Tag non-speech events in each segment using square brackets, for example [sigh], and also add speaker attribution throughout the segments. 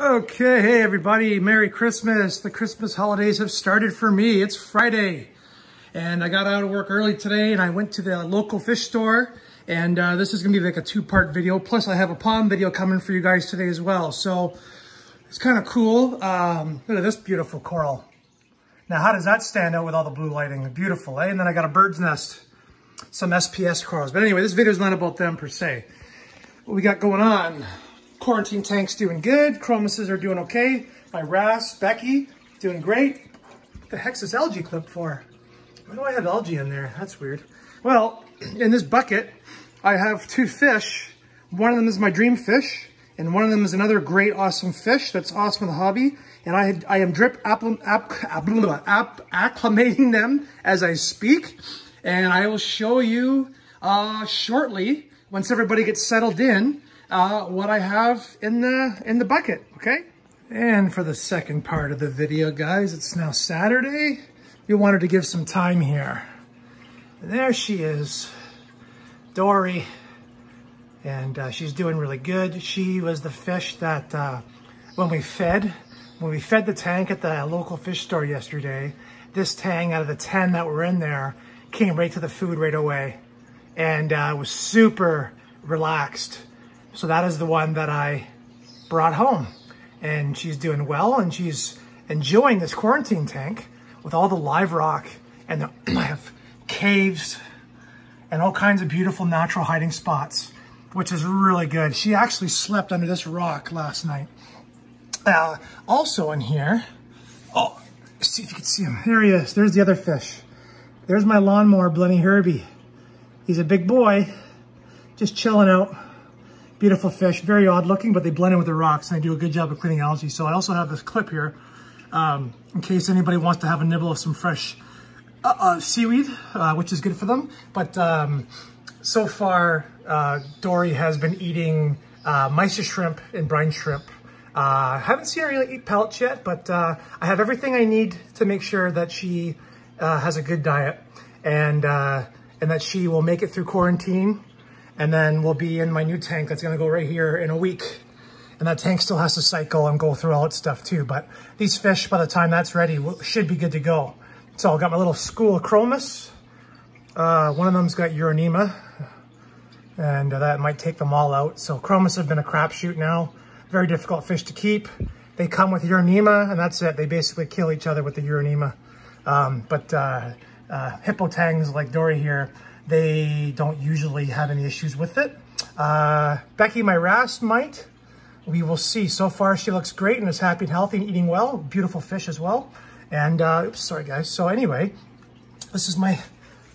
Speaker 1: Okay, hey everybody, Merry Christmas. The Christmas holidays have started for me. It's Friday and I got out of work early today and I went to the local fish store and uh, this is gonna be like a two-part video. Plus I have a pond video coming for you guys today as well. So it's kind of cool. Um, look at this beautiful coral. Now how does that stand out with all the blue lighting? Beautiful, eh? And then I got a bird's nest, some SPS corals. But anyway, this video is not about them per se. What we got going on? Quarantine tank's doing good. Chromuses are doing okay. My wrasse, Becky, doing great. What the heck's this algae clip for? Why do I have algae in there? That's weird. Well, [clears throat] in this bucket, I have two fish. One of them is my dream fish, and one of them is another great, awesome fish that's awesome in the hobby. And I, I am drip app, app, app, acclimating them as I speak. And I will show you uh, shortly, once everybody gets settled in, uh, what I have in the, in the bucket, okay? And for the second part of the video, guys, it's now Saturday. We wanted to give some time here. And there she is, Dory. And uh, she's doing really good. She was the fish that uh, when we fed, when we fed the tank at the local fish store yesterday, this tang out of the 10 that were in there came right to the food right away and uh, was super relaxed so that is the one that I brought home. And she's doing well and she's enjoying this quarantine tank with all the live rock and the, [clears throat] I have caves and all kinds of beautiful natural hiding spots, which is really good. She actually slept under this rock last night. Uh, also in here, oh, see if you can see him. There he is. There's the other fish. There's my lawnmower, Blenny Herbie. He's a big boy, just chilling out. Beautiful fish, very odd looking, but they blend in with the rocks and they do a good job of cleaning algae. So I also have this clip here um, in case anybody wants to have a nibble of some fresh uh, uh, seaweed, uh, which is good for them. But um, so far, uh, Dory has been eating uh, shrimp and brine shrimp. Uh, haven't seen her really eat pellets yet, but uh, I have everything I need to make sure that she has a good diet and, and that she will make it through quarantine and then we'll be in my new tank that's gonna go right here in a week. And that tank still has to cycle and go through all its stuff too. But these fish, by the time that's ready, should be good to go. So I've got my little school of chromis. Uh, one of them's got Uronema, and uh, that might take them all out. So chromis have been a crapshoot now. Very difficult fish to keep. They come with Uronema, and that's it. They basically kill each other with the Uronema. Um, but uh, uh, hippotangs like Dory here, they don't usually have any issues with it. Uh, Becky, my wrasse, might. We will see. So far, she looks great and is happy and healthy and eating well. Beautiful fish as well. And, uh, oops, sorry guys. So anyway, this is my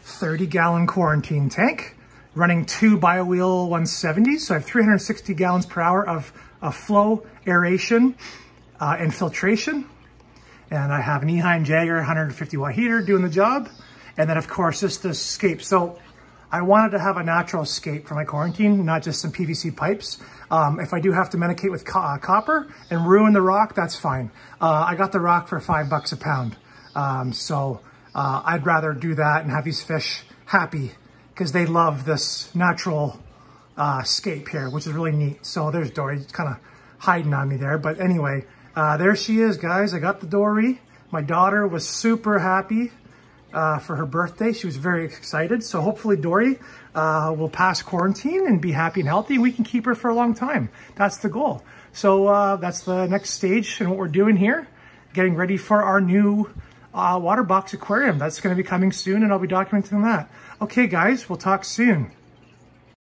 Speaker 1: 30 gallon quarantine tank running two BioWheel 170s. So I have 360 gallons per hour of, of flow, aeration, uh, and filtration. And I have an Eheim Jager 150 watt heater doing the job. And then of course, just the scape. So I wanted to have a natural scape for my quarantine, not just some PVC pipes. Um, if I do have to medicate with co uh, copper and ruin the rock, that's fine. Uh, I got the rock for five bucks a pound. Um, so uh, I'd rather do that and have these fish happy because they love this natural uh, escape here, which is really neat. So there's Dory, kind of hiding on me there. But anyway, uh, there she is, guys. I got the Dory. My daughter was super happy uh, for her birthday. She was very excited. So hopefully Dory uh, will pass quarantine and be happy and healthy. We can keep her for a long time. That's the goal. So uh, that's the next stage and what we're doing here. Getting ready for our new uh, Waterbox aquarium. That's going to be coming soon and I'll be documenting that. Okay, guys, we'll talk soon.